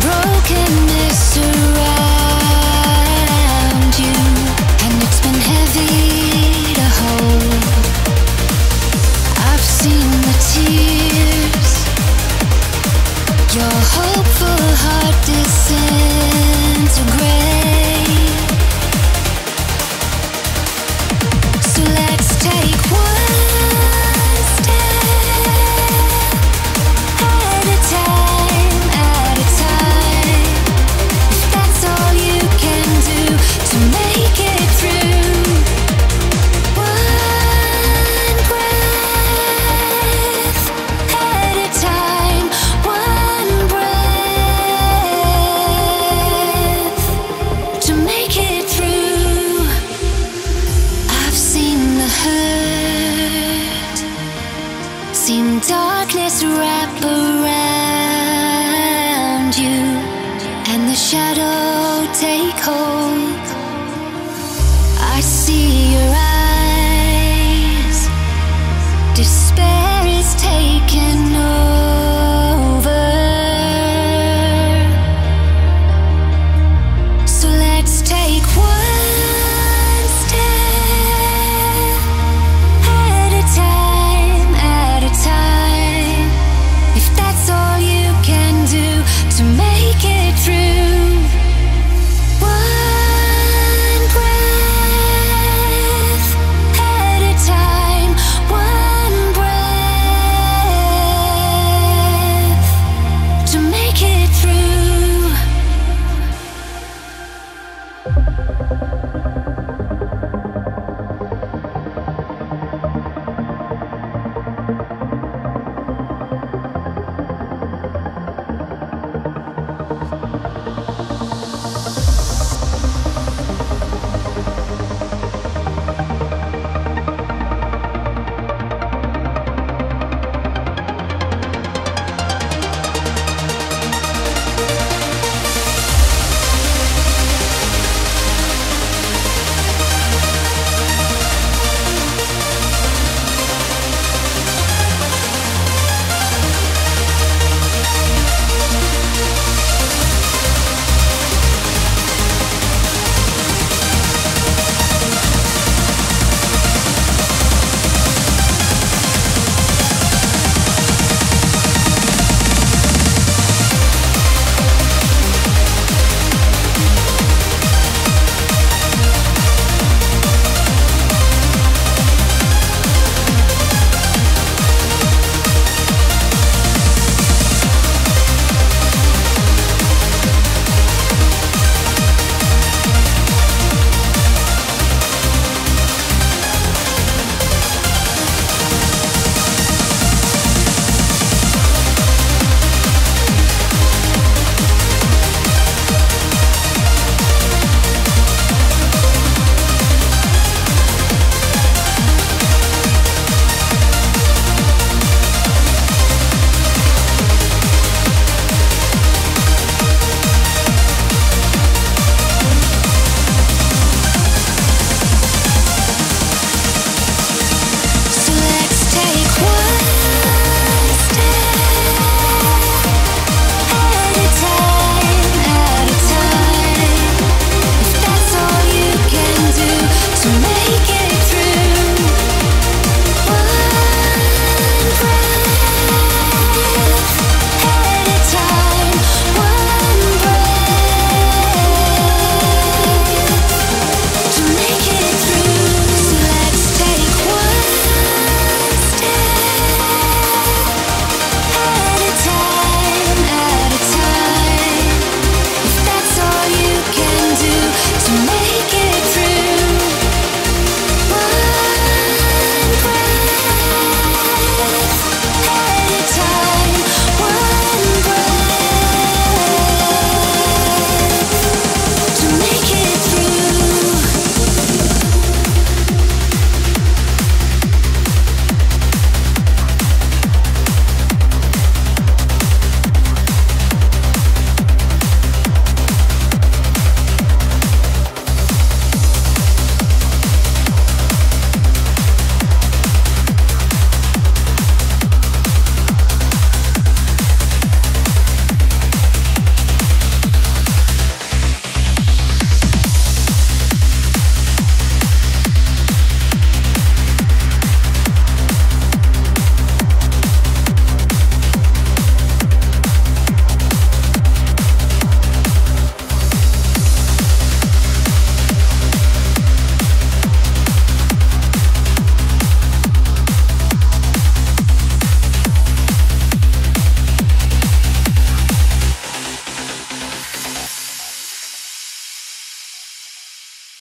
broken mystery wrap around you and the shadow take hold.